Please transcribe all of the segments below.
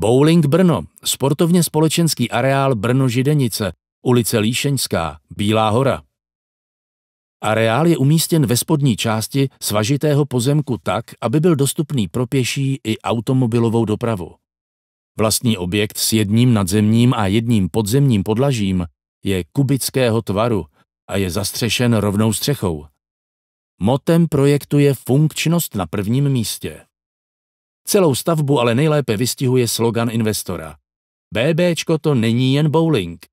Bowling Brno, sportovně společenský areál Brno Židenice, ulice Líšeňská, Bílá hora. Areál je umístěn ve spodní části svažitého pozemku tak, aby byl dostupný pro pěší i automobilovou dopravu. Vlastní objekt s jedním nadzemním a jedním podzemním podlažím je kubického tvaru a je zastřešen rovnou střechou. Motem projektu je funkčnost na prvním místě. Celou stavbu ale nejlépe vystihuje slogan investora. BBčko to není jen bowling.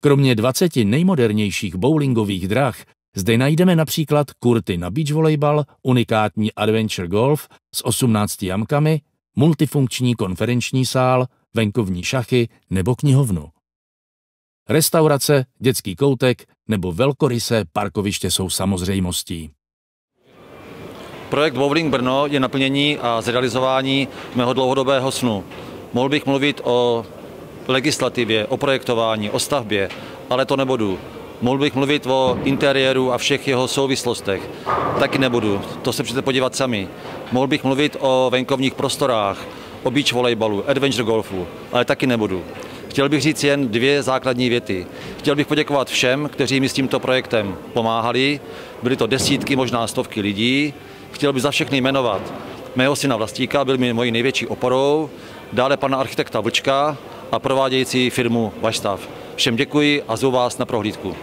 Kromě 20 nejmodernějších bowlingových drah zde najdeme například kurty na beach volejbal, unikátní adventure golf s 18 jamkami, multifunkční konferenční sál, venkovní šachy nebo knihovnu. Restaurace, dětský koutek nebo velkorysé parkoviště jsou samozřejmostí. Projekt Bowling Brno je naplnění a zrealizování mého dlouhodobého snu. Mohl bych mluvit o legislativě, o projektování, o stavbě, ale to nebudu. Mohl bych mluvit o interiéru a všech jeho souvislostech. Taky nebudu, to se přijďte podívat sami. Mohl bych mluvit o venkovních prostorách, o beach volejbalu, adventure golfu, ale taky nebudu. Chtěl bych říct jen dvě základní věty. Chtěl bych poděkovat všem, kteří mi s tímto projektem pomáhali. Byly to desítky, možná stovky lidí. Chtěl bych za všechny jmenovat mého syna Vlastíka, byl mi mojí největší oporou, dále pana architekta Vlčka a provádějící firmu Vašstav. Všem děkuji a zvu vás na prohlídku.